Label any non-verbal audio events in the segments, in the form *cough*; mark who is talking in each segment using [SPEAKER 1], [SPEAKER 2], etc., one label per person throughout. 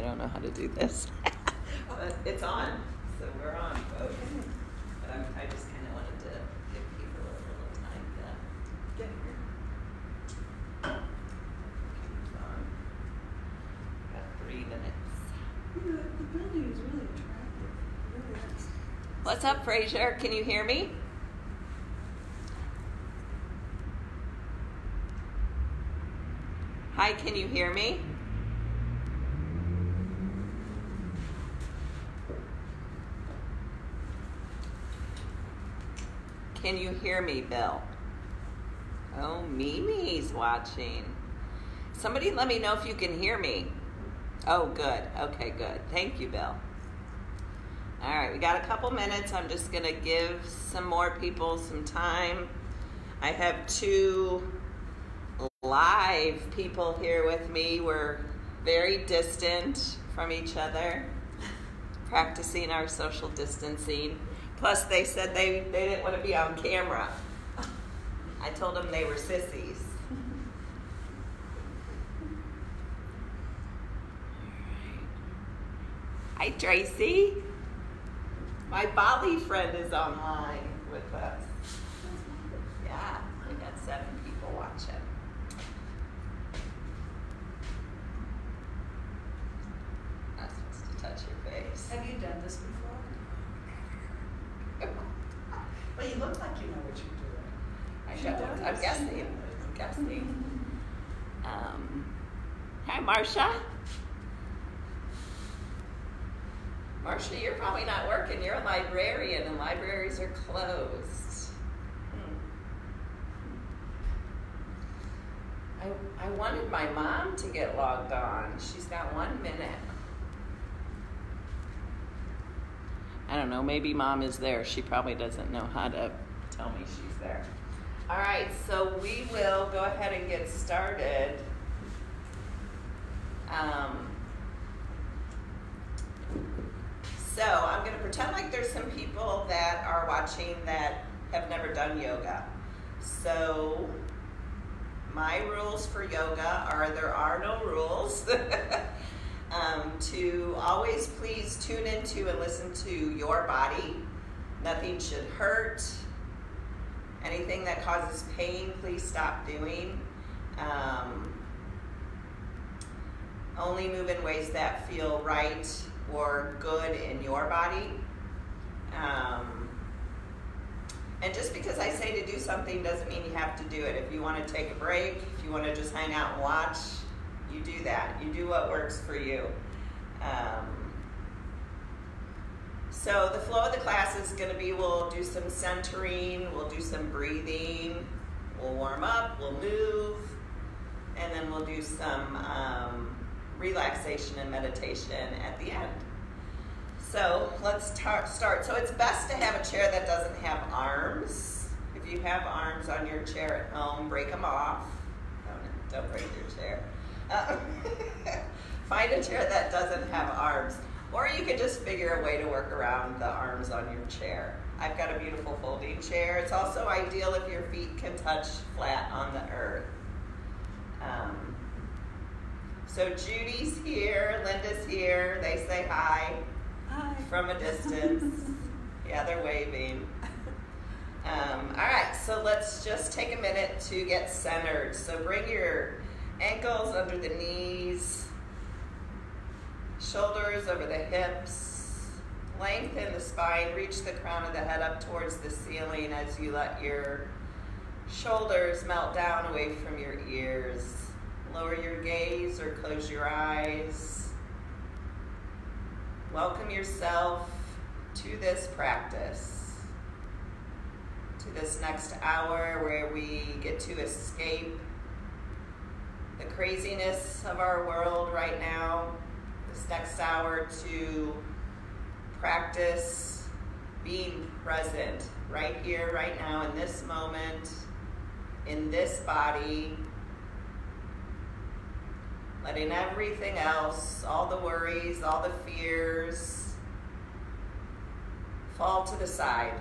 [SPEAKER 1] I don't know how to do this. *laughs* but it's on, so we're on, folks. But I'm, I just kind of wanted to give people a little time to get here. Keep on. Got three minutes.
[SPEAKER 2] The, the building is really attractive. It really is.
[SPEAKER 1] What's up, Frazier? Can you hear me? Hi, can you hear me? Can you hear me, Bill? Oh, Mimi's watching. Somebody let me know if you can hear me. Oh, good. Okay, good. Thank you, Bill. All right, we got a couple minutes. I'm just going to give some more people some time. I have two live people here with me. We're very distant from each other, *laughs* practicing our social distancing. Plus, they said they, they didn't want to be on camera. I told them they were sissies. Hi, Tracy. My Bali friend is online with us. Yeah, we got seven people watching. Not supposed to touch your face.
[SPEAKER 2] Have you done this before? Well, you look like you know what you're doing.
[SPEAKER 1] I
[SPEAKER 2] She
[SPEAKER 1] don't.
[SPEAKER 2] does.
[SPEAKER 1] I'm guessing. I'm guessing. Um, hi, Marcia. Marcia, you're probably not working. You're a librarian, and libraries are closed. Hmm. I, I wanted my mom to get logged on. She's got one minute. I don't know. Maybe mom is there. She probably doesn't know how to tell me she's there. All right, so we will go ahead and get started. Um, so I'm going to pretend like there's some people that are watching that have never done yoga. So my rules for yoga are there are no rules. *laughs* um, to always please tune into and listen to your body. Nothing should hurt. Anything that causes pain, please stop doing. Um, only move in ways that feel right or good in your body. Um, and just because I say to do something doesn't mean you have to do it. If you want to take a break, if you want to just hang out and watch, you do that. You do what works for you. Um, so the flow of the class is going to be we'll do some centering, we'll do some breathing, we'll warm up, we'll move, and then we'll do some um, relaxation and meditation at the end. So let's start. So it's best to have a chair that doesn't have arms. If you have arms on your chair at home, break them off. Don't, don't break your chair. Uh, *laughs* find a chair that doesn't have arms. Or you could just figure a way to work around the arms on your chair. I've got a beautiful folding chair. It's also ideal if your feet can touch flat on the earth. Um, so Judy's here, Linda's here. They say hi
[SPEAKER 2] Hi.
[SPEAKER 1] from a distance. *laughs* yeah, they're waving. Um, all right, so let's just take a minute to get centered. So bring your ankles under the knees, shoulders over the hips, lengthen the spine, reach the crown of the head up towards the ceiling as you let your shoulders melt down away from your ears. Lower your gaze or close your eyes. Welcome yourself to this practice, to this next hour where we get to escape the craziness of our world right now. This next hour to practice being present right here, right now, in this moment, in this body, letting everything else, all the worries, all the fears, fall to the side.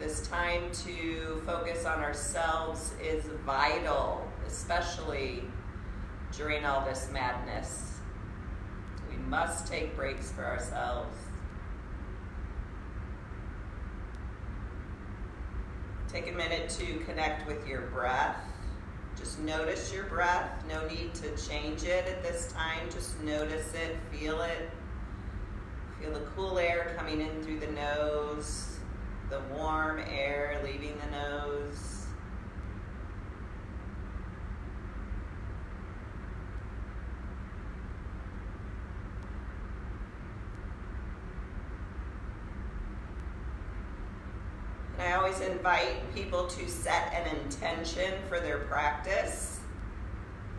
[SPEAKER 1] This time to focus on ourselves is vital, especially during all this madness. We must take breaks for ourselves. Take a minute to connect with your breath. Just notice your breath. No need to change it at this time. Just notice it, feel it. Feel the cool air coming in through the nose, the warm air leaving the nose. And I always invite people to set an intention for their practice.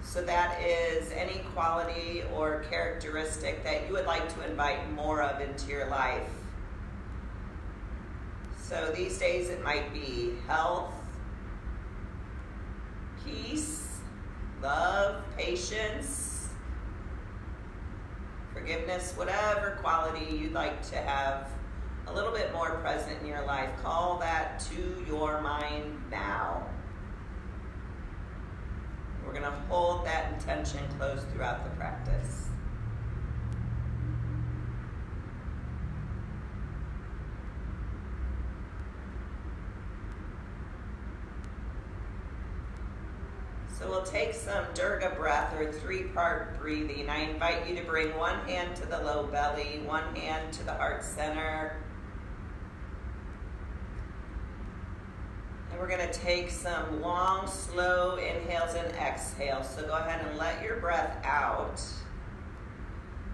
[SPEAKER 1] So that is any quality or characteristic that you would like to invite more of into your life. So these days it might be health, peace, love, patience, forgiveness, whatever quality you'd like to have a little bit more present in your life. Call that to your mind now. We're going to hold that intention close throughout the practice. So we'll take some Three part breathing. I invite you to bring one hand to the low belly, one hand to the heart center, And we're going to take some long, slow inhales and exhales. So go ahead and let your breath out.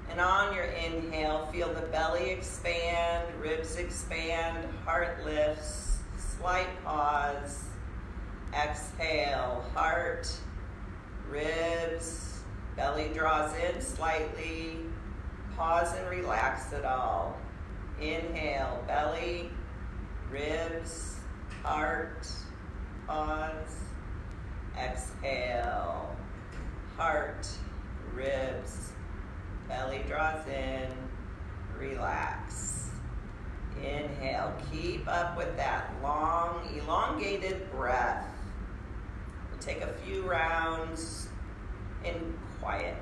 [SPEAKER 1] And on your inhale, feel the belly expand, ribs expand, heart lifts, slight pause. Exhale, heart, ribs, belly draws in slightly. Pause and relax it all. Inhale, belly, ribs, heart, pause, exhale, heart, ribs, belly draws in, relax. Inhale, keep up with that long, elongated breath. Take a few rounds in quiet.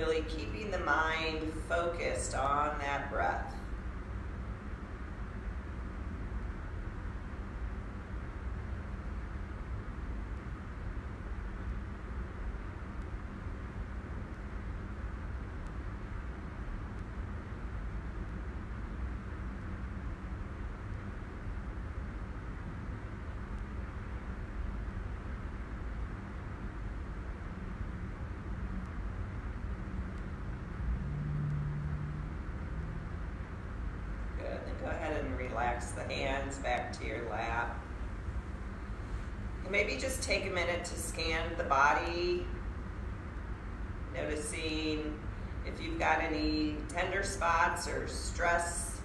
[SPEAKER 1] Really keeping the mind focused on that breath. relax the hands back to your lap. And maybe just take a minute to scan the body, noticing if you've got any tender spots or stress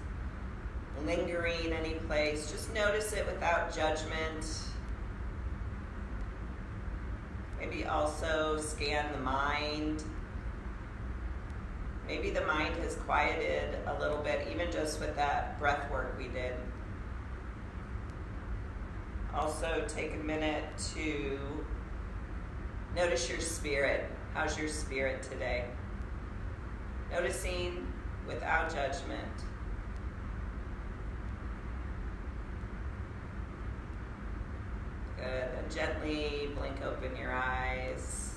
[SPEAKER 1] lingering any place. Just notice it without judgment. Maybe also scan the mind. Maybe the mind has quieted a little bit, even just with that breath work we did. Also, take a minute to notice your spirit. How's your spirit today? Noticing without judgment. Good. And gently blink open your eyes.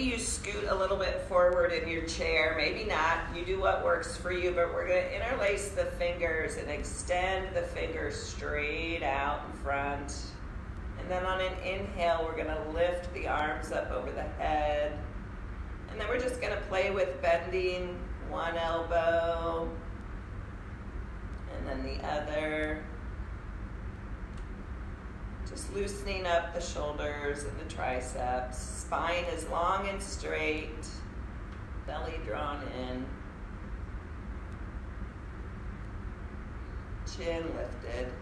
[SPEAKER 1] You scoot a little bit forward in your chair, maybe not. You do what works for you, but we're going to interlace the fingers and extend the fingers straight out in front. And then on an inhale, we're going to lift the arms up over the head. And then we're just going to play with bending one elbow and then the other. Just loosening up the shoulders and the triceps. Spine is long and straight. belly drawn in, chin lifted.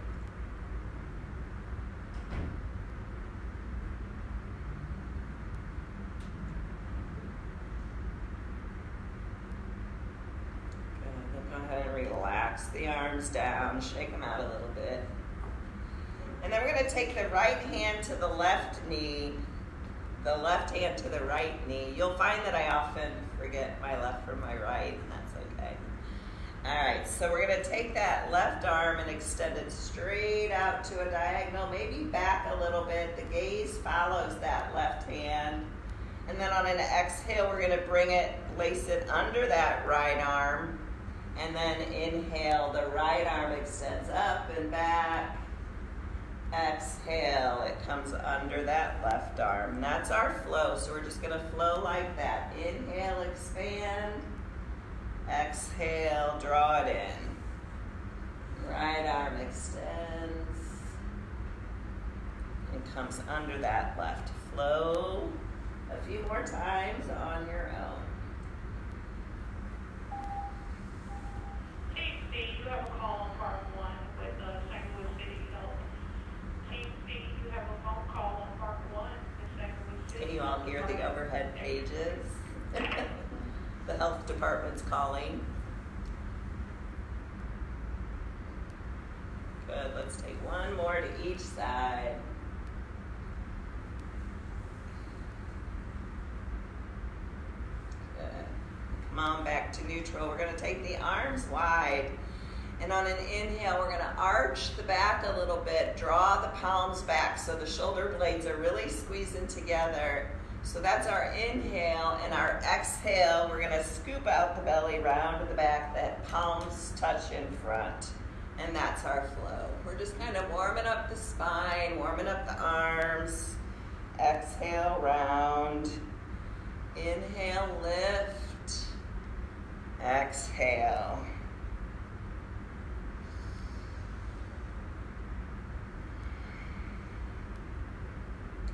[SPEAKER 1] Good. Go ahead and relax the arms down, shake them out a little bit. And then we're going to take the right hand to the left knee, the left hand to the right knee. You'll find that I often forget my left from my right, and that's okay. All right, so we're going to take that left arm and extend it straight out to a diagonal, maybe back a little bit. The gaze follows that left hand. And then on an exhale, we're going to bring it, place it under that right arm. And then inhale, the right arm extends up and back Exhale, it comes under that left arm. That's our flow. So we're just going to flow like that. Inhale, expand. Exhale, draw it in. Right arm extends and comes under that left. Flow a few more times on your own.
[SPEAKER 3] C, you have a call on part one with uh, St. Louis City Health. Team C, you have a phone call on part one with St. Louis City.
[SPEAKER 1] Can you all hear the overhead pages? *laughs* the health department's calling. Good, let's take one more to each side. Good. Come on back to neutral. We're going to take the arms wide. And on an inhale, we're going to arch the back a little bit, draw the palms back so the shoulder blades are really squeezing together. So that's our inhale. And our exhale, we're going to scoop out the belly, round to the back, that palms touch in front. And that's our flow. We're just kind of warming up the spine, warming up the arms. Exhale, round. Inhale, lift. Exhale.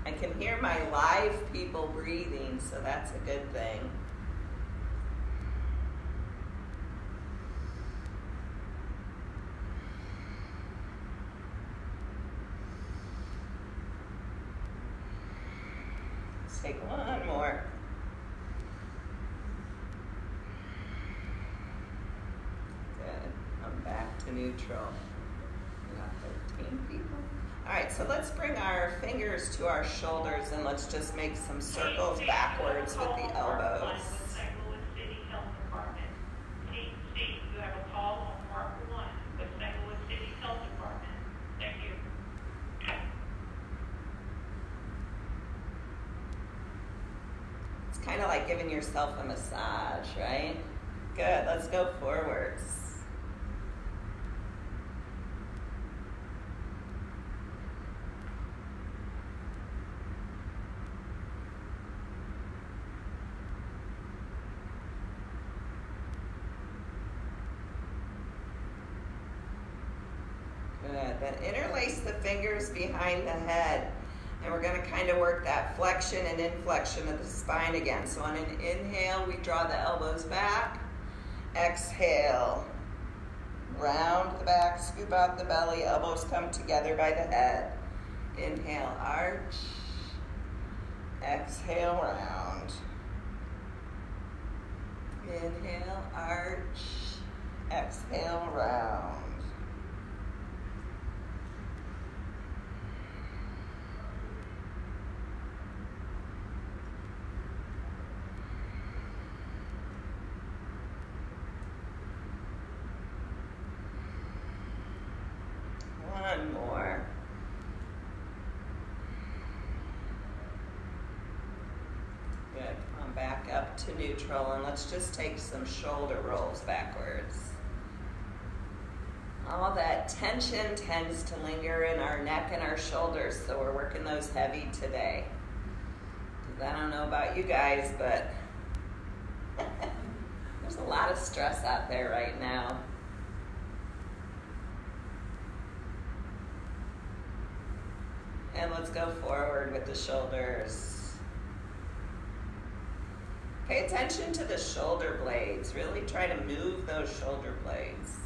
[SPEAKER 1] I can hear my live people breathing, so that's a good thing. Let's take one more. Good. I'm back to neutral. We got 13 people. All right, so let's bring our fingers to our shoulders and let's just make some circles backwards with the elbows. It's kind of like giving yourself a massage, right? Good, let's go forwards. Then interlace the fingers behind the head. And we're going to kind of work that flexion and inflection of the spine again. So on an inhale, we draw the elbows back. Exhale. Round the back, scoop out the belly, elbows come together by the head. Inhale, arch. Exhale, round. Inhale, arch. Exhale, round. One more. Good. Come back up to neutral and let's just take some shoulder rolls backwards. All that tension tends to linger in our neck and our shoulders, so we're working those heavy today. I don't know about you guys, but *laughs* there's a lot of stress out there right now. And let's go forward with the shoulders. Pay attention to the shoulder blades. Really try to move those shoulder blades.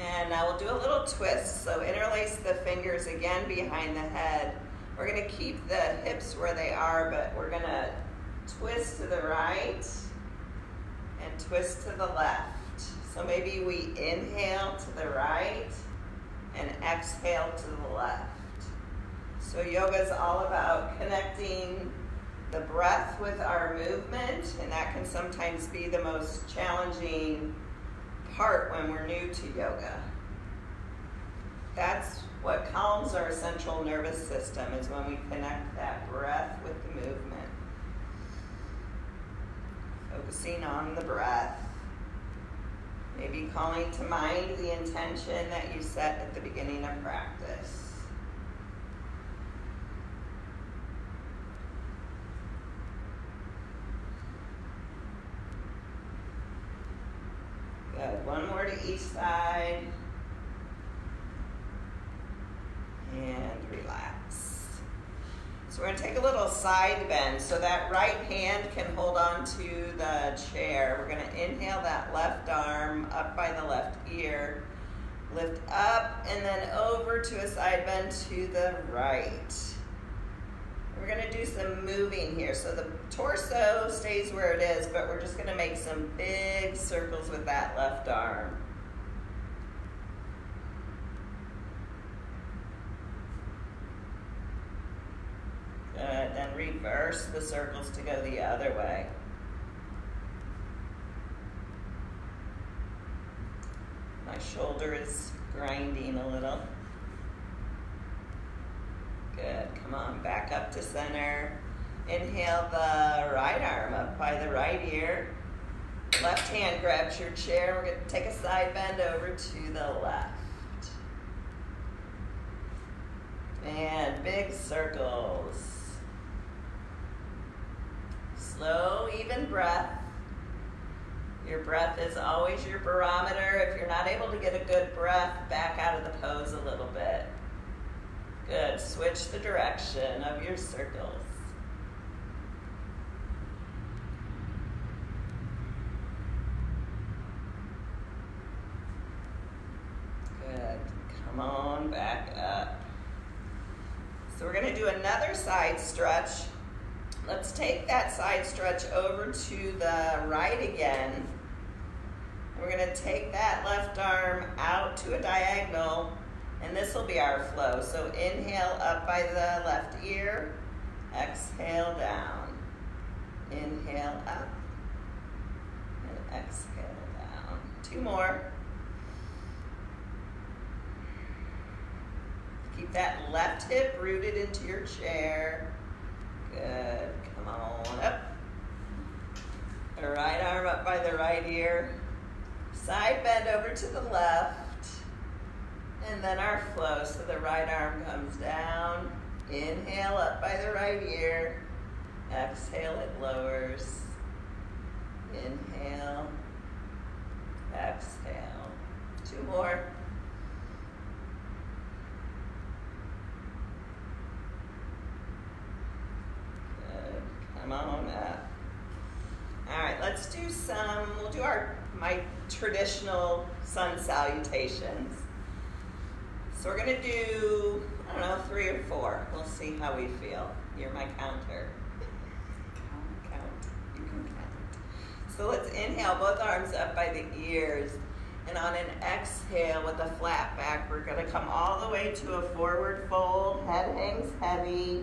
[SPEAKER 1] And now we'll do a little twist. So interlace the fingers again behind the head. We're going to keep the hips where they are, but we're going to twist to the right and twist to the left. So maybe we inhale to the right and exhale to the left. So yoga is all about connecting the breath with our movement, and that can sometimes be the most challenging part when we're new to yoga. That's what calms our central nervous system is when we connect that breath with the movement. Focusing on the breath. Maybe calling to mind the intention that you set at the beginning of practice. Good. One more to each side. And. So we're to take a little side bend so that right hand can hold on to the chair. We're going to inhale that left arm up by the left ear. Lift up and then over to a side bend to the right. We're going to do some moving here. So the torso stays where it is, but we're just going to make some big circles with that left arm. Good. Then reverse the circles to go the other way. My shoulder is grinding a little. Good. Come on, back up to center. Inhale the right arm up by the right ear. Left hand grabs your chair. We're going to take a side bend over to the left. And big circles. Slow, even breath. Your breath is always your barometer. If you're not able to get a good breath, back out of the pose a little bit. Good. Switch the direction of your circles. Good. Come on back up. So we're going to do another side stretch. Let's take that side stretch over to the right again. We're going to take that left arm out to a diagonal, and this will be our flow. So inhale up by the left ear, exhale down. Inhale up, and exhale down. Two more. Keep that left hip rooted into your chair. Good. Come on up. The right arm up by the right ear. Side bend over to the left. And then our flow. So the right arm comes down. Inhale up by the right ear. Exhale, it lowers. Inhale. Exhale. Two more. Good. Come on up. All right, let's do some, we'll do our, my traditional sun salutations. So we're gonna do, I don't know, three or four. We'll see how we feel. You're my counter. Count, count. You can count. So let's inhale, both arms up by the ears. And on an exhale with a flat back, we're gonna come all the way to a forward fold. Head hangs heavy.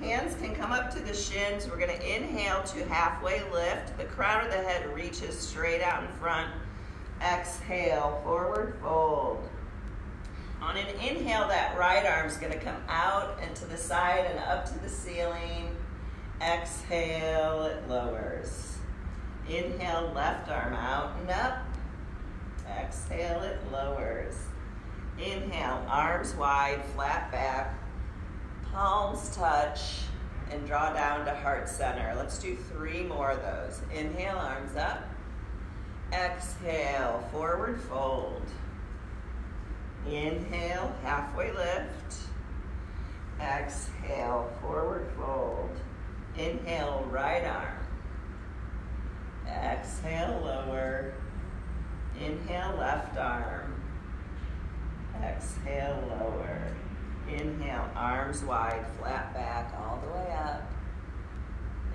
[SPEAKER 1] Hands can come up to the shins. We're going to inhale to halfway lift. The crown of the head reaches straight out in front. Exhale, forward fold. On an inhale, that right arm is going to come out and to the side and up to the ceiling. Exhale, it lowers. Inhale, left arm out and up. Exhale, it lowers. Inhale, arms wide, flat back palms touch and draw down to heart center. Let's do three more of those. Inhale, arms up. Exhale, forward fold. Inhale, halfway lift. Exhale, forward fold. Inhale, right arm. Exhale, lower. Inhale, left arm. Exhale, lower. Inhale, arms wide, flat back, all the way up.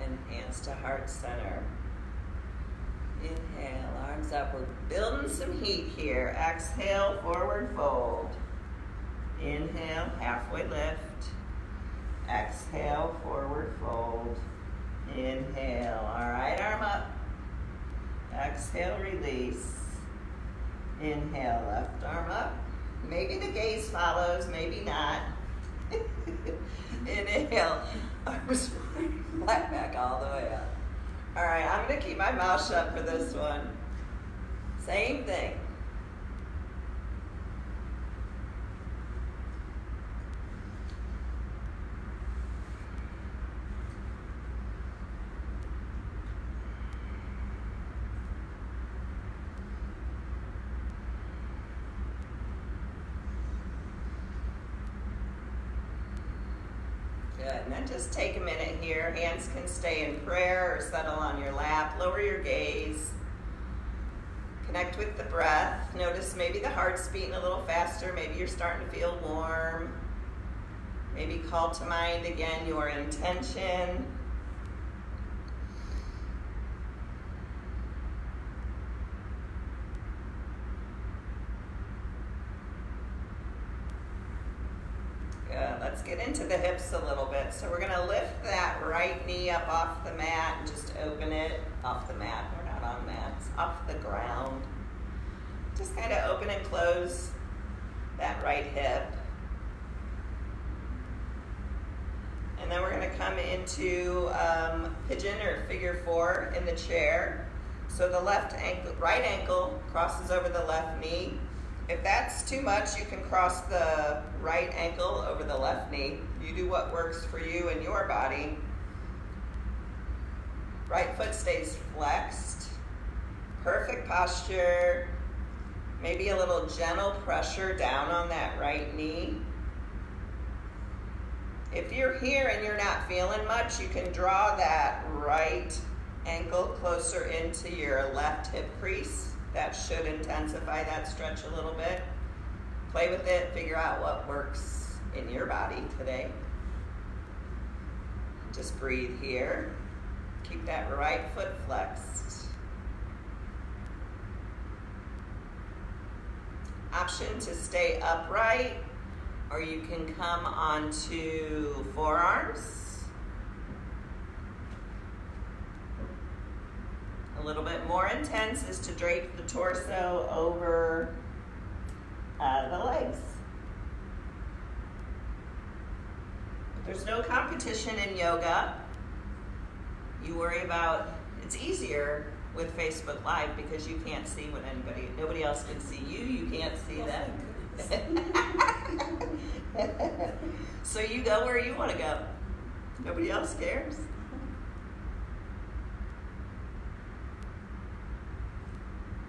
[SPEAKER 1] And hands to heart center. Inhale, arms up. We're building some heat here. Exhale, forward fold. Inhale, halfway lift. Exhale, forward fold. Inhale, all right, arm up. Exhale, release. Inhale, left arm up. Maybe the gaze follows, maybe not. *laughs* Inhale, arms flat *laughs* back all the way up. All right, I'm to keep my mouth shut for this one. Same thing. Good. And then just take a minute here. Hands can stay in prayer or settle on your lap. Lower your gaze. Connect with the breath. Notice maybe the heart's beating a little faster. Maybe you're starting to feel warm. Maybe call to mind again your intention. Good. Let's get into the hips a little bit. So we're going to lift that right knee up off the mat and just open it off the mat. We're not on mats, off the ground. Just kind of open and close that right hip. And then we're going to come into um, pigeon or figure four in the chair. So the left ankle, right ankle crosses over the left knee. If that's too much, you can cross the right ankle over the left knee. You do what works for you and your body. Right foot stays flexed. Perfect posture. Maybe a little gentle pressure down on that right knee. If you're here and you're not feeling much, you can draw that right ankle closer into your left hip crease. That should intensify that stretch a little bit. Play with it, figure out what works in your body today. Just breathe here. Keep that right foot flexed. Option to stay upright, or you can come onto forearms. A little bit more intense is to drape the torso over uh, the legs. There's no competition in yoga. You worry about it's easier with Facebook Live because you can't see what anybody nobody else can see you, you can't see them. *laughs* so you go where you want to go. Nobody else cares.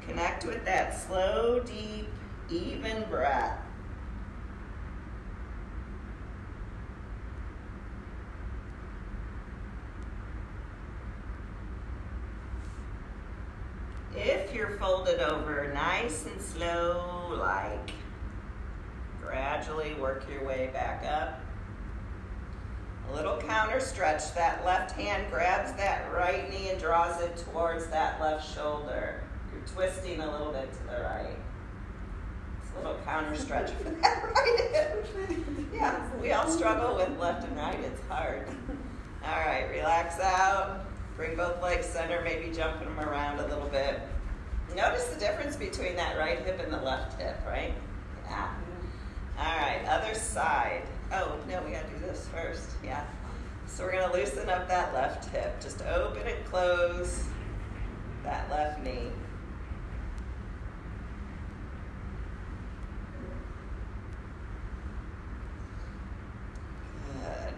[SPEAKER 1] Connect with that slow, deep, even breath. If you're folded over, nice and slow, like gradually work your way back up. A little counter stretch. That left hand grabs that right knee and draws it towards that left shoulder. You're twisting a little bit to the right. It's a little counter stretch for that *laughs* right hip. Yeah, we all struggle with left and right. It's hard. All right, relax out. Bring both legs center, maybe jumping them around a little bit. Notice the difference between that right hip and the left hip, right? Yeah. All right, other side. Oh, no, we gotta do this first. Yeah. So we're gonna loosen up that left hip. Just open and close that left knee. Good.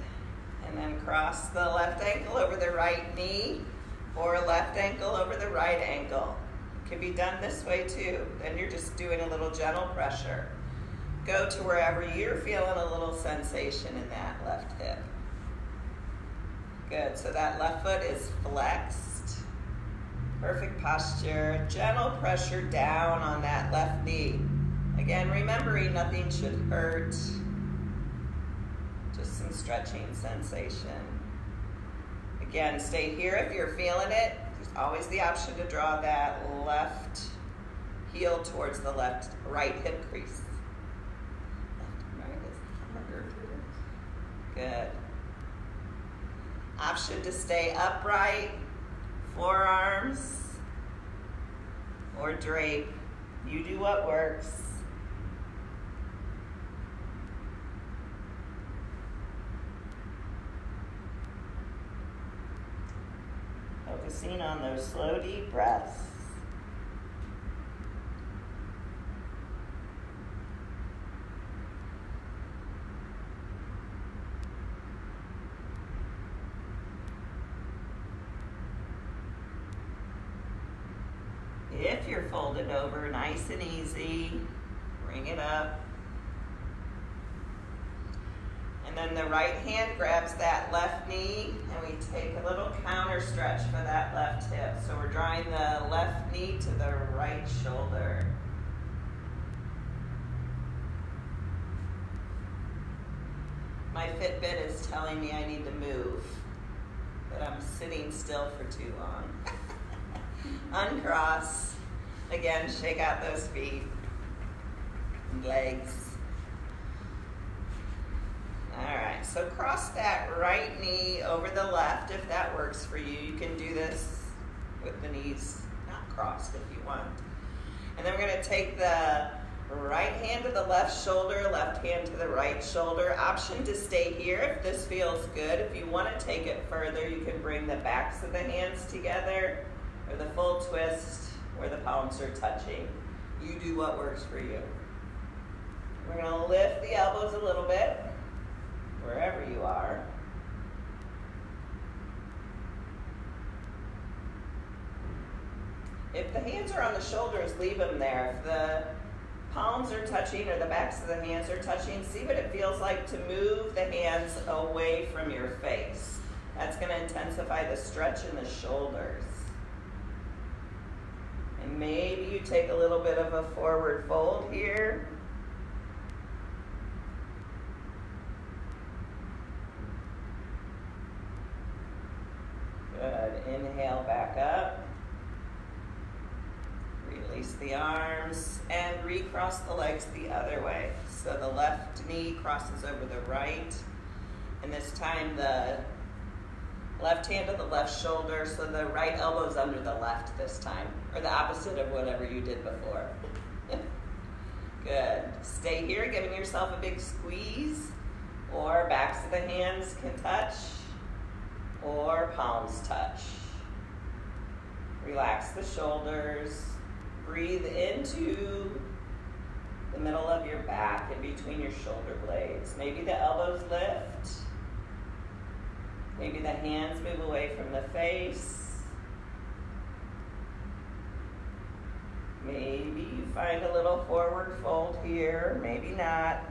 [SPEAKER 1] And then cross the left ankle over the right knee or left ankle over the right ankle. Can be done this way too. Then you're just doing a little gentle pressure. Go to wherever you're feeling a little sensation in that left hip. Good. So that left foot is flexed. Perfect posture. Gentle pressure down on that left knee. Again, remembering nothing should hurt. Just some stretching sensation. Again, stay here if you're feeling it. There's always the option to draw that left heel towards the left right hip crease. Left and right is harder. Good. Option to stay upright, forearms, or drape. You do what works. Focusing on those slow, deep breaths. If you're over, nice and easy, bring it up. And then the right hand grabs that left knee, and we take a little counter stretch for that left hip. So we're drawing the left knee to the right shoulder. My Fitbit is telling me I need to move, but I'm sitting still for too long. *laughs* Uncross. Again, shake out those feet and legs. All right, so cross that right knee over the left if that works for you. You can do this with the knees not crossed if you want. And then we're going to take the right hand to the left shoulder, left hand to the right shoulder. Option to stay here if this feels good. If you want to take it further, you can bring the backs of the hands together or the full twist where the palms are touching. You do what works for you. We're going to lift the elbows a little bit, wherever you are. If the hands are on the shoulders, leave them there. If the palms are touching or the backs of the hands are touching, see what it feels like to move the hands away from your face. That's going to intensify the stretch in the shoulders. Maybe you take a little bit of a forward fold here. Good. Inhale back up. Release the arms and recross the legs the other way. So the left knee crosses over the right. And this time the left hand to the left shoulder, so the right elbow's under the left this time, or the opposite of whatever you did before. *laughs* Good. Stay here, giving yourself a big squeeze, or backs of the hands can touch, or palms touch. Relax the shoulders. Breathe into the middle of your back and between your shoulder blades. Maybe the elbows lift. Maybe the hands move away from the face. Maybe you find a little forward fold here, maybe not.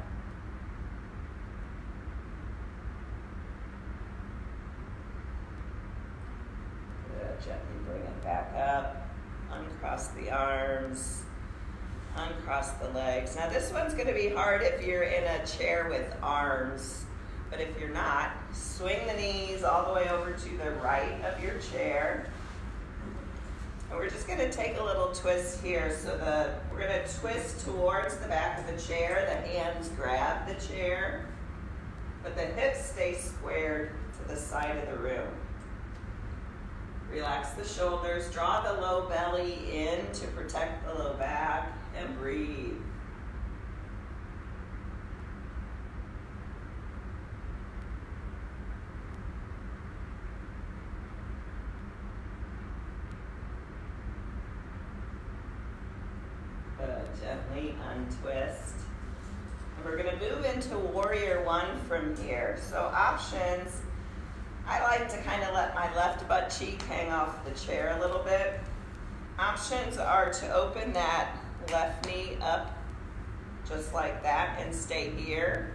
[SPEAKER 1] Good. Gently bring it back up. Uncross the arms. Uncross the legs. Now, this one's going to be hard if you're in a chair with arms. But if you're not, swing the knees all the way over to the right of your chair. And we're just going to take a little twist here. So the we're going to twist towards the back of the chair. The hands grab the chair, but the hips stay squared to the side of the room. Relax the shoulders. Draw the low belly in to protect the low back and breathe. Untwist. And we're going to move into warrior one from here. So options, I like to kind of let my left butt cheek hang off the chair a little bit. Options are to open that left knee up just like that, and stay here.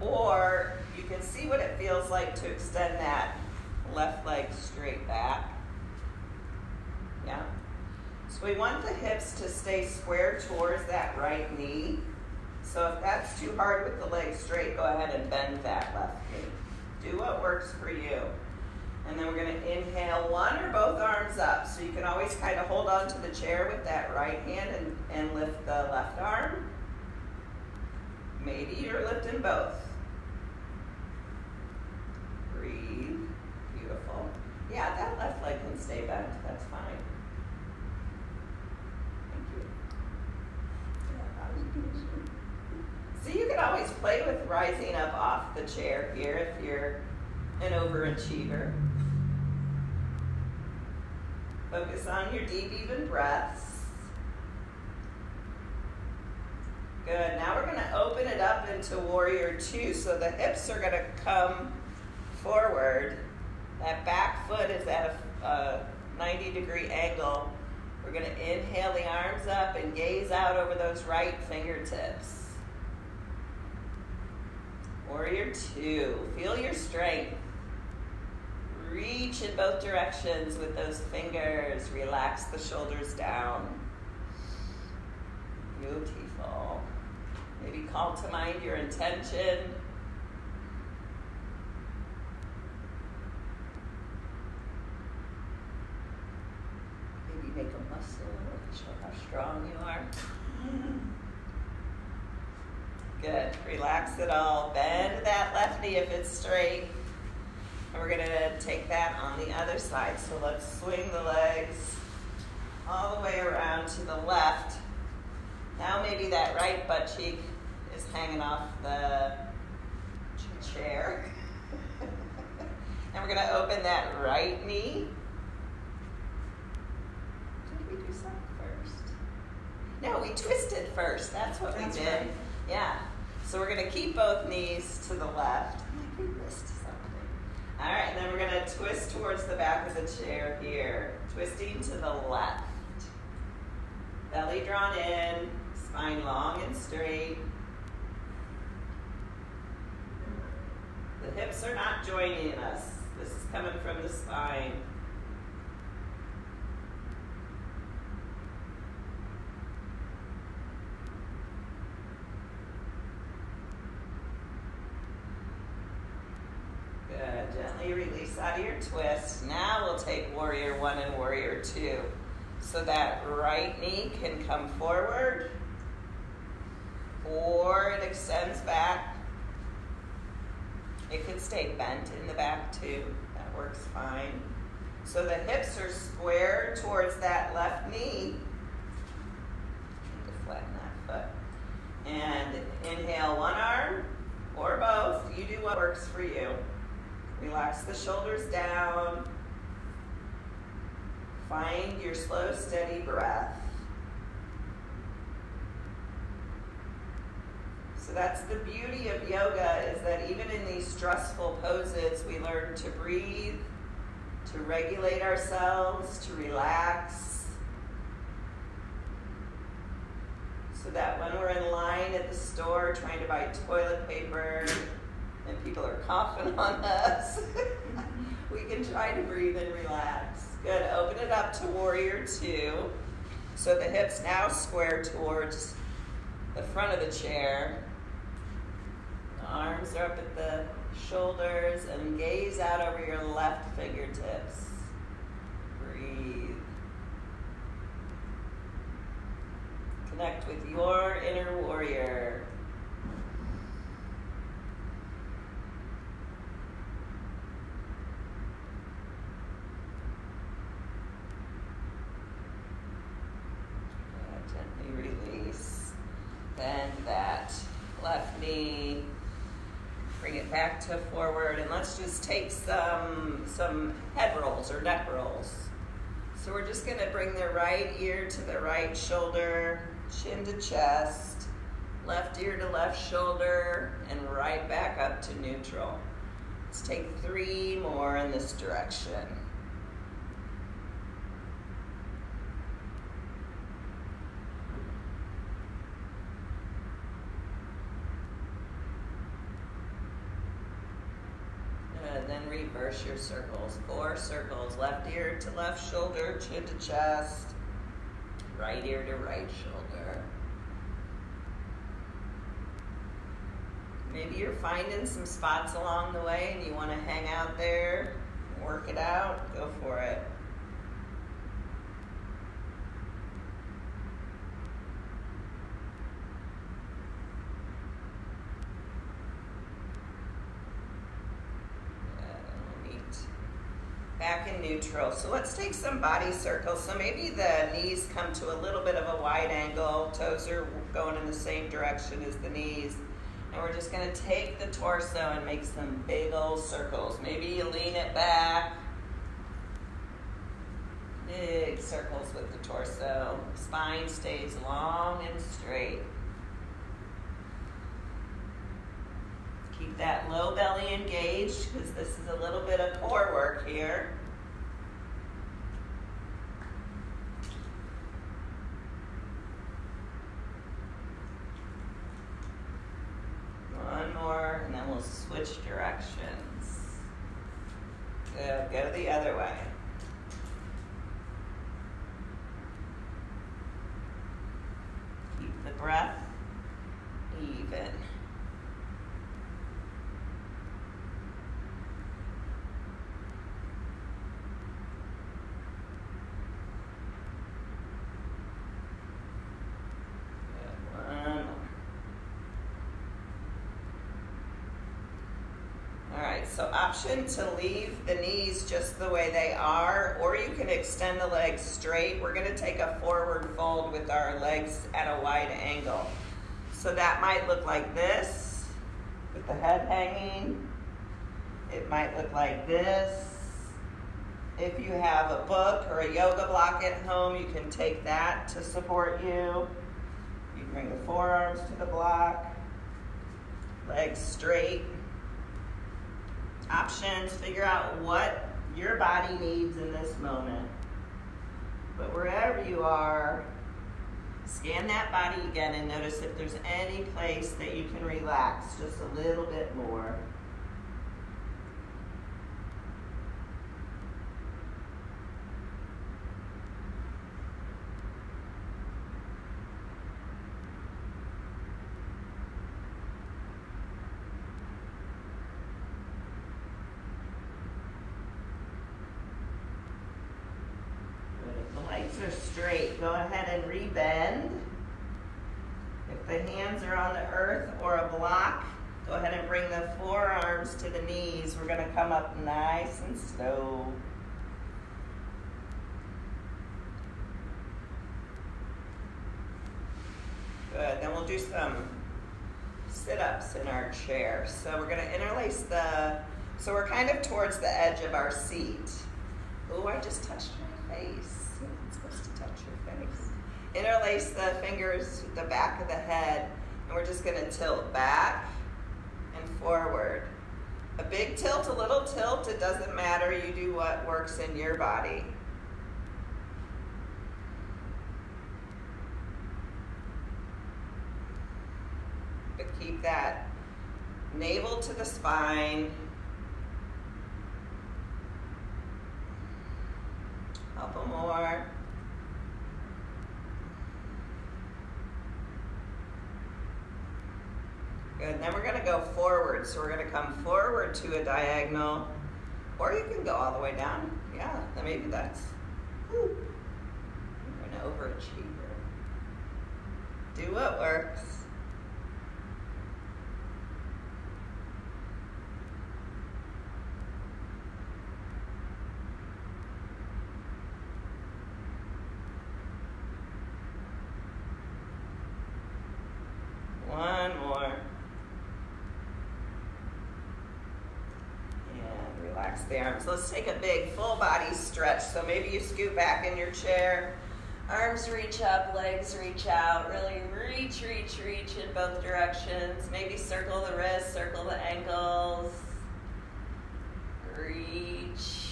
[SPEAKER 1] Or you can see what it feels like to extend that left leg straight back. Yeah. So we want the hips to stay square towards that right knee. So if that's too hard with the leg straight, go ahead and bend that left knee. Do what works for you. And then we're going to inhale one or both arms up. So you can always kind of hold on to the chair with that right hand and, and lift the left arm. Maybe you're lifting both. Breathe. Beautiful. Yeah, that left leg can stay bent. That's fine. Thank So you can always play with rising up off the chair here if you're an overachiever. Focus on your deep, even breaths. Good. Now we're going to open it up into warrior two. So the hips are going to come forward. That back foot is at a, a 90 degree angle. We're going to inhale the arms up and gaze out over those right fingertips. Warrior two. Feel your strength. Reach in both directions with those fingers. Relax the shoulders down. Beautiful. Maybe call to mind your intention. Maybe make a muscle to show how strong you are. Good. Relax it all. Bend that left knee if it's straight. And we're going to take that on the other side. So let's swing the legs all the way around to the left. Now maybe that right butt cheek is hanging off the chair. *laughs* and we're going to open that right knee. We do something first? No, we twisted first. That's what
[SPEAKER 2] That's
[SPEAKER 1] we did.
[SPEAKER 2] right.
[SPEAKER 1] Yeah. So we're going to keep both knees to the left. Like, we missed something. All right, and then we're going to twist towards the back of the chair here. Twisting to the left. Belly drawn in, spine long and straight. The hips are not joining us. This is coming from the spine. Good. Gently release out of your twist. Now we'll take warrior one and warrior two. So that right knee can come forward or it extends back. It can stay bent in the back too. That works fine. So the hips are square towards that left knee. To flatten that foot. And inhale one arm or both. You do what works for you. Relax the shoulders down. Find your slow, steady breath. So that's the beauty of yoga is that even in these stressful poses, we learn to breathe, to regulate ourselves, to relax. So that when we're in line at the store trying to buy toilet paper and people are coughing on us, *laughs* we can try to breathe and relax. Good. Open it up to warrior two. So the hips now square towards the front of the chair. The arms are up at the shoulders and gaze out over your left fingertips. Breathe. Connect with your inner warrior. Uh, Gently release. Bend that left knee. Bring it back to forward, and let's just take some some head rolls or neck rolls. So we're just gonna bring the right ear to the right shoulder, chin to chest, left ear to left shoulder, and right back up to neutral. Let's take three more in this direction. And your circles. Four circles. Left ear to left shoulder, chin to chest. Right ear to right shoulder. Maybe you're finding some spots along the way and you want to hang out there, work it out, go for it. back in neutral. So let's take some body circles. So maybe the knees come to a little bit of a wide angle. Toes are going in the same direction as the knees. And we're just gonna take the torso and make some big old circles. Maybe you lean it back. Big circles with the torso. Spine stays long and straight. Keep that low belly engaged because this is a little bit of core work here. One more, and then we'll switch directions. Good, go the other way. Keep the breath even. So option to leave the knees just the way they are, or you can extend the legs straight. We're gonna take a forward fold with our legs at a wide angle. So that might look like this, with the head hanging. It might look like this. If you have a book or a yoga block at home, you can take that to support you. You bring the forearms to the block, legs straight options, figure out what your body needs in this moment. But wherever you are, scan that body again and notice if there's any place that you can relax just a little bit more. legs are straight, go ahead and rebend. If the hands are on the earth or a block, go ahead and bring the forearms to the knees. We're going to come up nice and slow. Good. Then we'll do some sit-ups in our chair. So we're going to interlace the, so we're kind of towards the edge of our seat. Oh, I just touched my face face. Interlace the fingers with the back of the head, and we're just gonna tilt back and forward. A big tilt, a little tilt, it doesn't matter. You do what works in your body. But keep that navel to the spine. Couple more. Good, then we're gonna go forward. So we're gonna come forward to a diagonal, or you can go all the way down. Yeah, maybe that's, whew, you're an overachiever. Do what works. the arms. Let's take a big full body stretch. So maybe you scoot back in your chair. Arms reach up, legs reach out. Really reach, reach, reach in both directions. Maybe circle the wrists, circle the ankles. Reach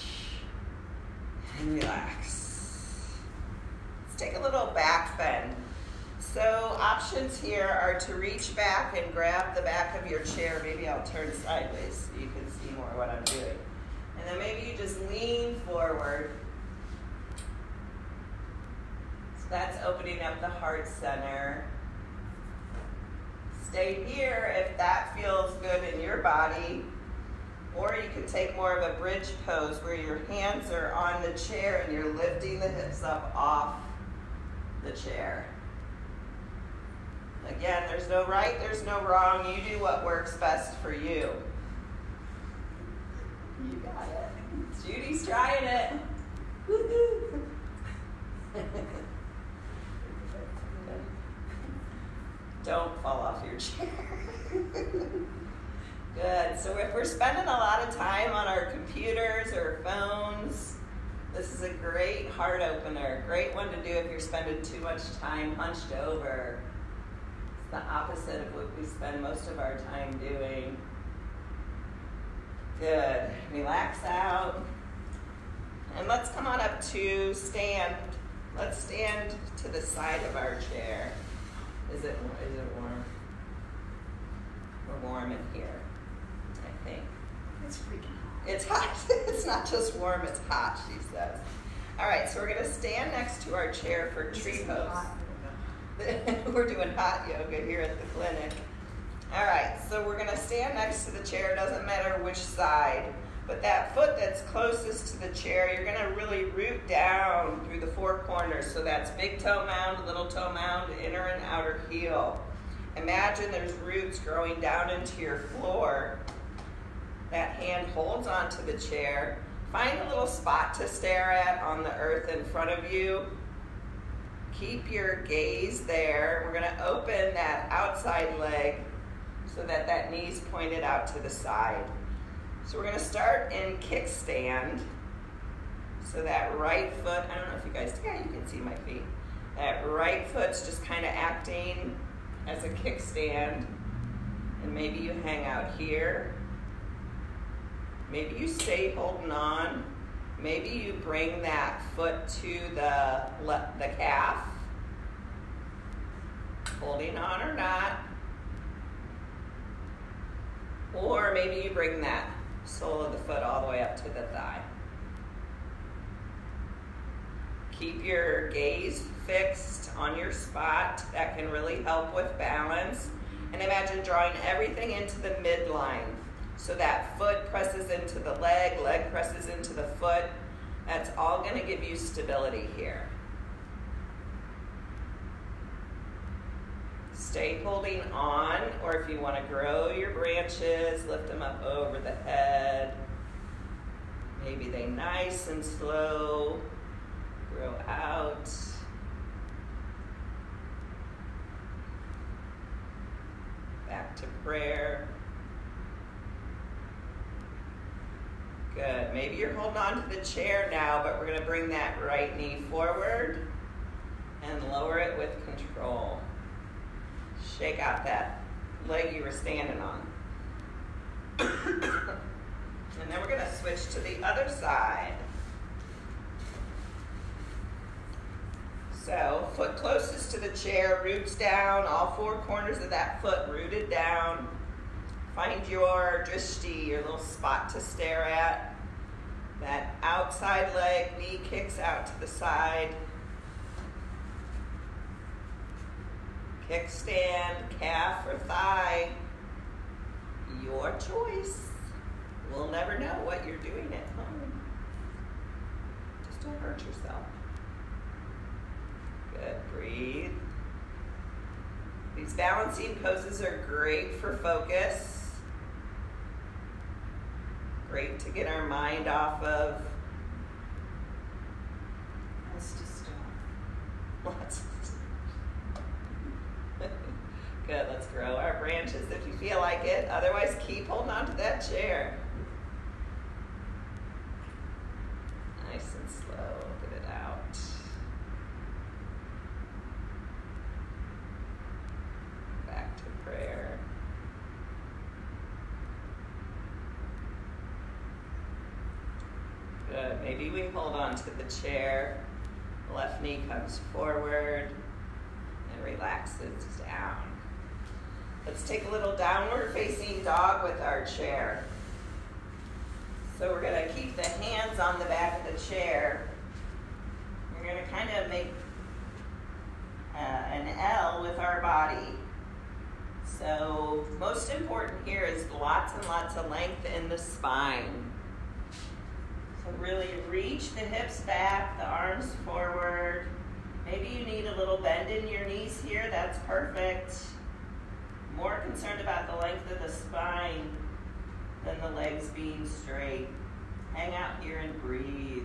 [SPEAKER 1] and relax. Let's take a little back bend. So options here are to reach back and grab the back of your chair. Maybe I'll turn sideways so you can see more what I'm doing. And then maybe you just lean forward. So that's opening up the heart center. Stay here if that feels good in your body. Or you can take more of a bridge pose where your hands are on the chair and you're lifting the hips up off the chair. Again, there's no right, there's no wrong. You do what works best for you. You got it. Judy's trying it. Woohoo! *laughs* Don't fall off your chair. Good. So if we're spending a lot of time on our computers or phones, this is a great heart opener. Great one to do if you're spending too much time hunched over. It's the opposite of what we spend most of our time doing. Good. Relax out. And let's come on up to stand. Let's stand to the side of our chair. Is it is it warm? We're warm in here, I think.
[SPEAKER 2] It's freaking hot.
[SPEAKER 1] It's hot. *laughs* it's not just warm, it's hot, she says. All right, so we're going to stand next to our chair for
[SPEAKER 2] This
[SPEAKER 1] tree pose. *laughs* we're doing hot yoga here at the clinic. All right, so we're going to stand next to the chair, doesn't matter which side. But that foot that's closest to the chair, you're to really root down through the four corners. So that's big toe mound, little toe mound, inner and outer heel. Imagine there's roots growing down into your floor. That hand holds onto the chair. Find a little spot to stare at on the earth in front of you. Keep your gaze there. We're to open that outside leg so that that knee's pointed out to the side. So we're going to start in kickstand. So that right foot, I don't know if you guys, yeah, you can see my feet. That right foot's just kind of acting as a kickstand. And maybe you hang out here. Maybe you stay holding on. Maybe you bring that foot to the, the calf. Holding on or not. Or maybe you bring that sole of the foot all the way up to the thigh. Keep your gaze fixed on your spot. That can really help with balance. And imagine drawing everything into the midline. So that foot presses into the leg, leg presses into the foot. That's all going to give you stability here. Stay holding on, or if you want to grow your branches, lift them up over the head. Maybe they nice and slow grow out. Back to prayer. Good. Maybe you're holding on to the chair now, but we're going to bring that right knee forward and lower it with control. Shake out that leg you were standing on. *coughs* and then we're going to switch to the other side. So, foot closest to the chair, roots down, all four corners of that foot rooted down. Find your drishti, your little spot to stare at. That outside leg, knee kicks out to the side. Kickstand, calf or thigh. Your choice. We'll never know what you're doing at home. Just don't hurt yourself. Good. Breathe. These balancing poses are great for focus. Great to get our mind off of
[SPEAKER 2] Has to stop.
[SPEAKER 1] lots of Good, let's grow our branches if you feel like it. Otherwise, keep holding on to that chair. Nice and slow. Get it out. Back to prayer. Good. Maybe we hold on to the chair. Left knee comes forward. And relaxes down. Let's take a little downward facing dog with our chair. So we're gonna keep the hands on the back of the chair. We're gonna kind of make uh, an L with our body. So most important here is lots and lots of length in the spine. So really reach the hips back, the arms forward. Maybe you need a little bend in your knees here, that's perfect. More concerned about the length of the spine than the legs being straight. Hang out here and breathe.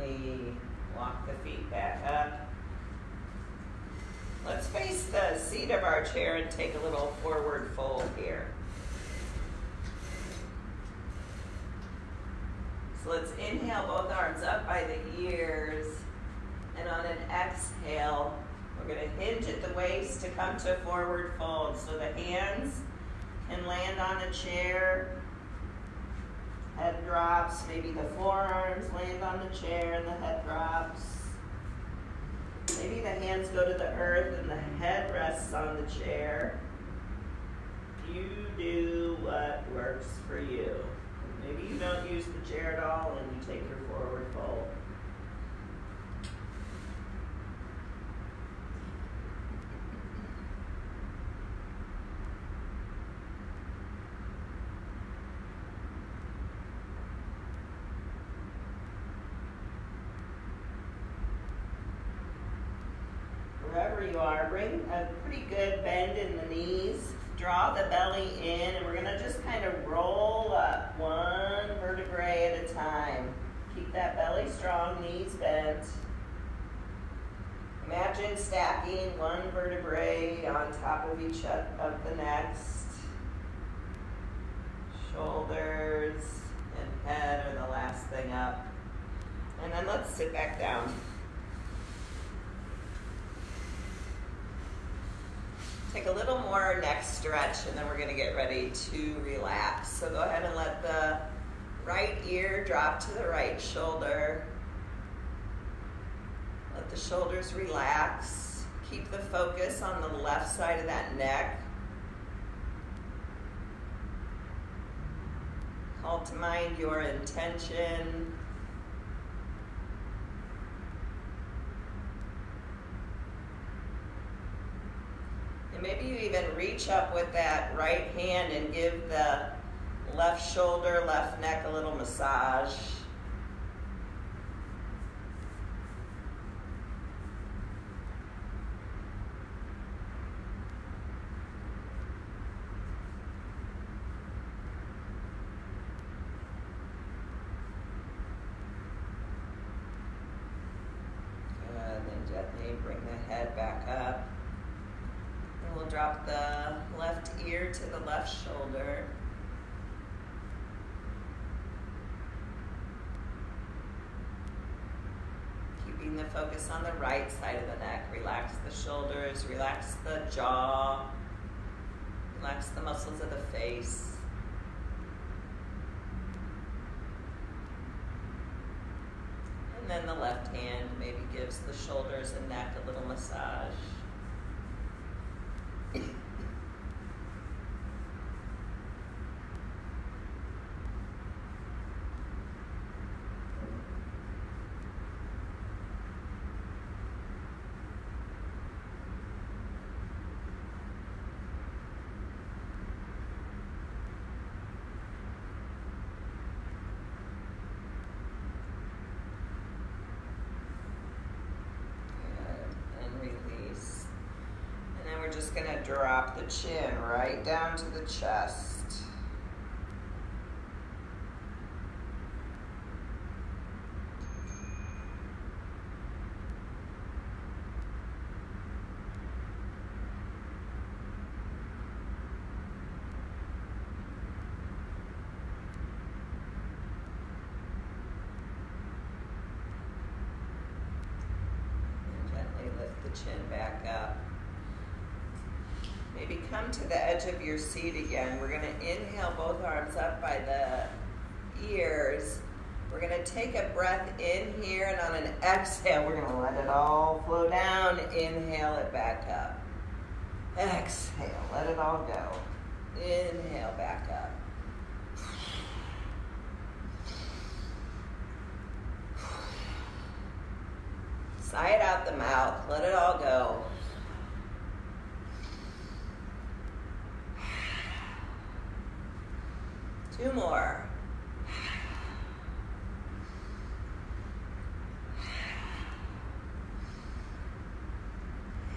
[SPEAKER 1] Gently walk the feet back up. Let's face the seat of our chair and take a little forward fold here. So let's inhale both arms up by the ears. And on an exhale, we're going to hinge at the waist to come to forward fold. So the hands can land on the chair head drops, maybe the forearms land on the chair and the head drops. Maybe the hands go to the earth and the head rests on the chair. You do what works for you. Maybe you don't use the chair at all and you take your forward fold. wherever you are, bring a pretty good bend in the knees. Draw the belly in, and we're going to just kind of roll up one vertebrae at a time. Keep that belly strong, knees bent. Imagine stacking one vertebrae on top of each of the next. Shoulders and head are the last thing up. And then let's sit back down. Take a little more neck stretch and then we're gonna get ready to relax. So go ahead and let the right ear drop to the right shoulder. Let the shoulders relax. Keep the focus on the left side of that neck. Call to mind your intention. And maybe you even reach up with that right hand and give the left shoulder, left neck a little massage. Then gently bring the head back up. Drop the left ear to the left shoulder. Keeping the focus on the right side of the neck. Relax the shoulders, relax the jaw, relax the muscles of the face. And then the left hand maybe gives the shoulders and neck a little massage. Good. And release. And then we're just gonna drop the chin right down to the chest. the chin back up. Maybe come to the edge of your seat again. We're going to inhale both arms up by the ears. We're going take a breath in here, and on an exhale, we're going to let it all flow down. Inhale it back up. Exhale, let it all go. Inhale back up. Sigh it out the mouth, let it all go. Two more.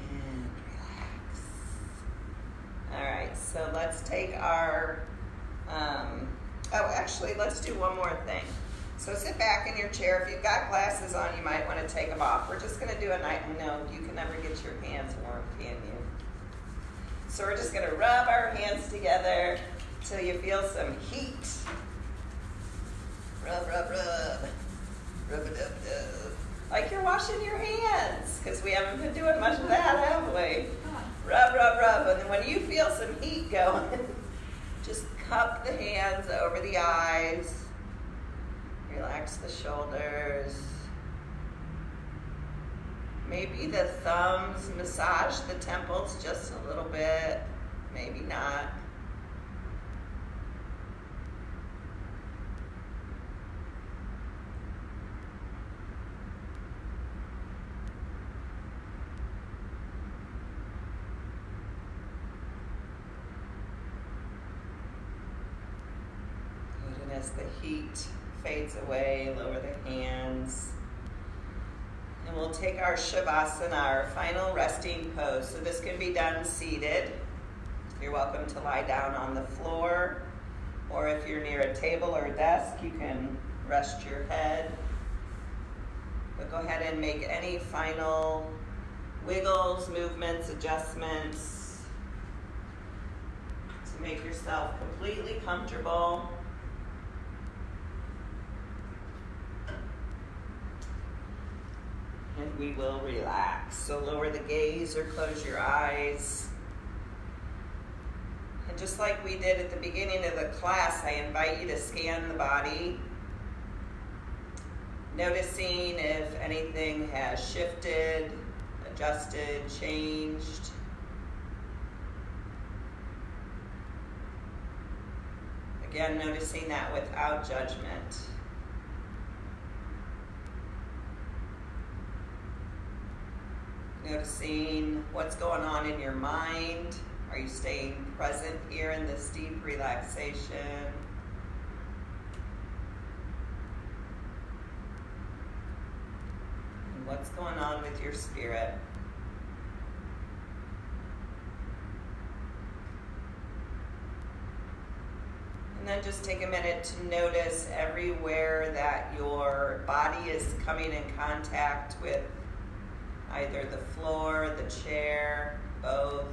[SPEAKER 1] And relax. All right, so um, oh, actually, let's do one more thing. So sit back in your chair. If you've got glasses on, you might want to take them off. We're just going to do a night. No, you can never get your hands warm, can you? So we're just going to rub our hands together till you feel some heat. Rub, rub, rub. Rub up, up. Like you're washing your hands, because we haven't been doing much of that, have we? Rub, rub, rub. And then when you feel some heat going, just cup the hands over the eyes. Relax the shoulders. Maybe the thumbs massage the temples just a little bit. Maybe not. Good, and as the heat fades away, lower the hands. And we'll take our Shavasana, our final resting pose. So this can be done seated. You're welcome to lie down on the floor, or if you're near a table or a desk, you can rest your head. But go ahead and make any final wiggles, movements, adjustments to make yourself completely comfortable. And we will relax. So lower the gaze or close your eyes. And just like we did at the beginning of the class, I invite you to scan the body, noticing if anything has shifted, adjusted, changed. Again, noticing that without judgment. Noticing what's going on in your mind. Are you staying present here in this deep relaxation? And what's going on with your spirit? And then just take a minute to notice everywhere that your body is coming in contact with either the floor, the chair, both.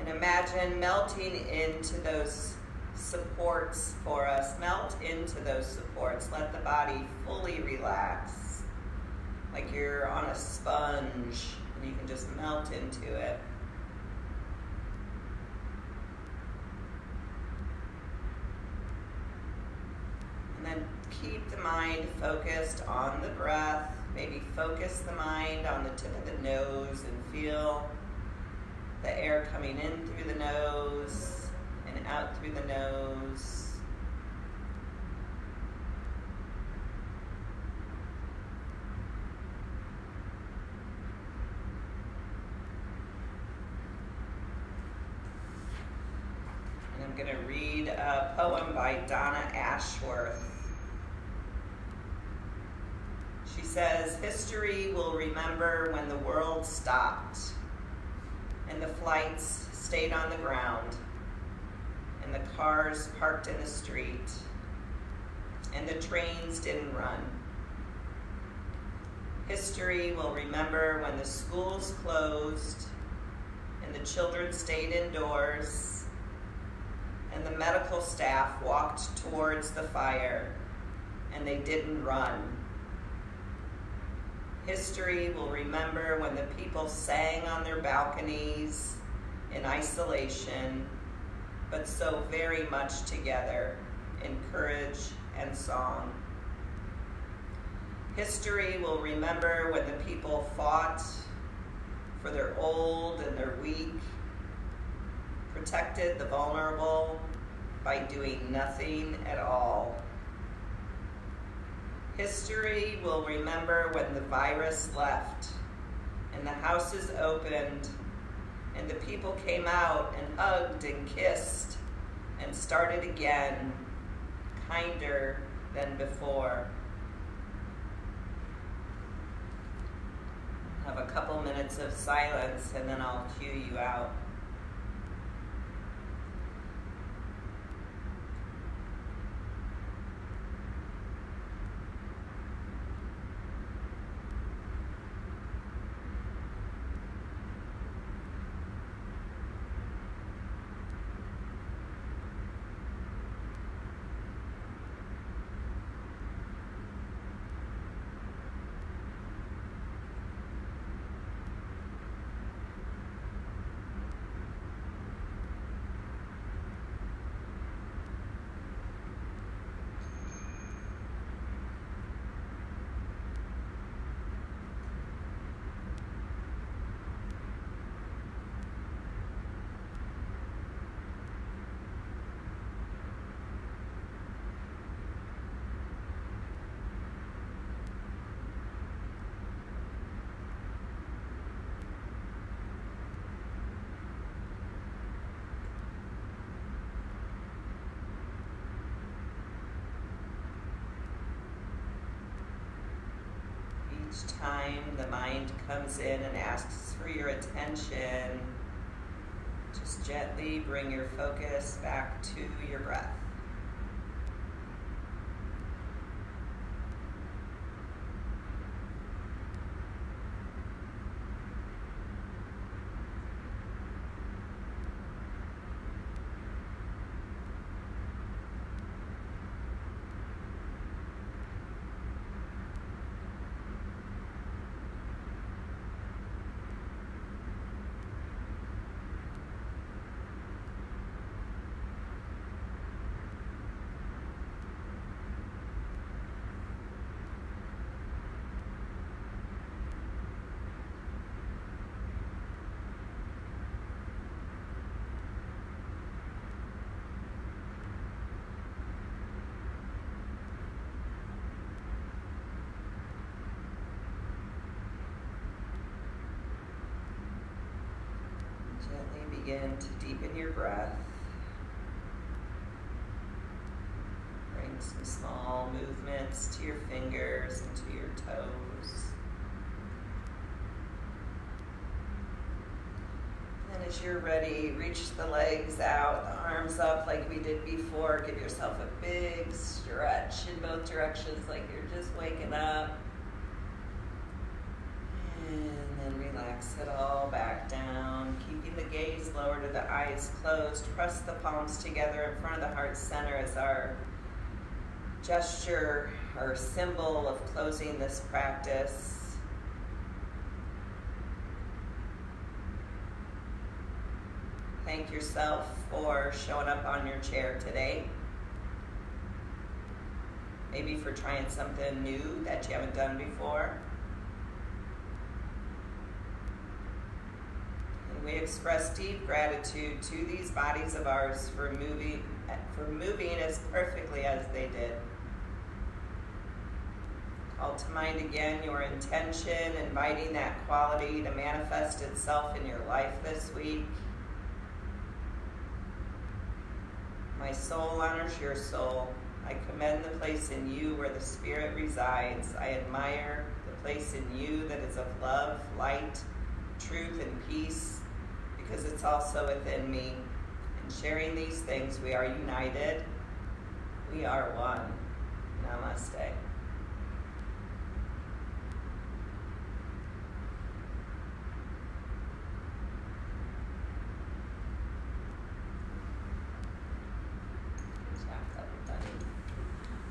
[SPEAKER 1] And imagine melting into those supports for us. Melt into those supports. Let the body fully relax. Like you're on a sponge and you can just melt into it. Then keep the mind focused on the breath. Maybe focus the mind on the tip of the nose and feel the air coming in through the nose and out through the nose. And I'm going to read a poem by Donna Ashworth. She says, History will remember when the world stopped and the flights stayed on the ground and the cars parked in the street and the trains didn't run. History will remember when the schools closed and the children stayed indoors and the medical staff walked towards the fire and they didn't run. History will remember when the people sang on their balconies in isolation, but so very much together in courage and song. History will remember when the people fought for their old and their weak, protected the vulnerable by doing nothing at all. History will remember when the virus left and the houses opened and the people came out and hugged and kissed and started again, kinder than before. Have a couple minutes of silence and then I'll cue you out. Each time the mind comes in and asks for your attention, just gently bring your focus back to your breath. Gently begin to deepen your breath. Bring some small movements to your fingers and to your toes. And as you're ready, reach the legs out, the arms up like we did before. Give yourself a big stretch in both directions, like you're just waking up. And then relax it all back down, keeping the gaze lower to the eyes closed. Press the palms together in front of the heart center as our gesture or symbol of closing this practice. Thank yourself for showing up on your chair today. Maybe for trying something new that you haven't done before. We express deep gratitude to these bodies of ours for moving, for moving as perfectly as they did. Call to mind again your intention, inviting that quality to manifest itself in your life this week. My soul honors your soul. I commend the place in you where the Spirit resides. I admire the place in you that is of love, light, truth, and peace, because it's also within me. In sharing these things, we are united. We are one. Namaste.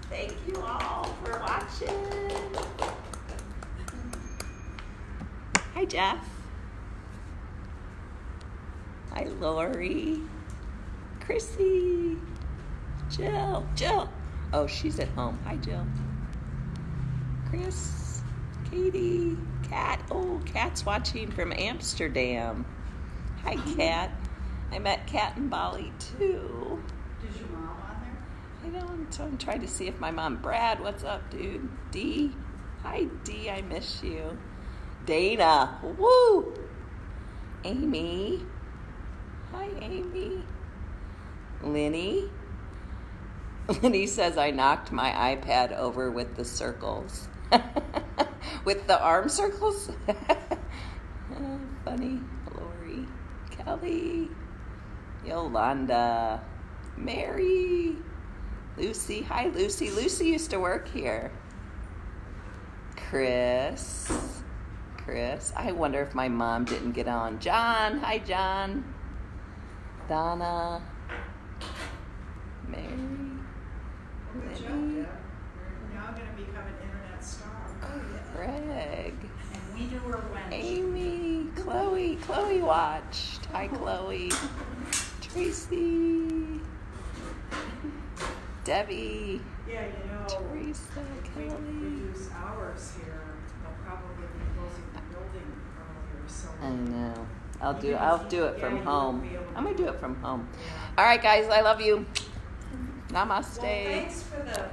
[SPEAKER 1] Thank you all for watching. Hi, Jeff. Hi, Lori. Chrissy. Jill. Jill. Oh, she's at home. Hi, Jill. Chris. Katie. Kat. Oh, Kat's watching from Amsterdam. Hi, Kat. I met Kat in Bali too.
[SPEAKER 2] Is your mom on there?
[SPEAKER 1] I don't. So I'm trying to see if my mom. Brad, what's up, dude? D. Hi, D. I miss you. Dana. Woo. Amy. Hi, Amy. Lenny. Lenny says I knocked my iPad over with the circles. *laughs* with the arm circles? *laughs* Funny. Lori. Kelly. Yolanda. Mary. Lucy. Hi, Lucy. Lucy used to work here. Chris. Chris. I wonder if my mom didn't get on. John. Hi, John. Donna. Mary.
[SPEAKER 4] Good job, Deb. You're now gonna become an internet star.
[SPEAKER 1] Oh, Greg.
[SPEAKER 2] And we do her when.
[SPEAKER 1] Amy. Chloe. Chloe watched. Hi, Chloe. *laughs* Tracy. Debbie.
[SPEAKER 4] Yeah, you know,
[SPEAKER 1] Teresa.
[SPEAKER 4] if we
[SPEAKER 1] Kelly.
[SPEAKER 4] reduce hours here, they'll probably be closing the building earlier, so.
[SPEAKER 1] I know. I'll do. I'll do it from home. I'm gonna
[SPEAKER 4] do it.
[SPEAKER 1] from home. All right, guys. I love you. Namaste.
[SPEAKER 4] thanks for the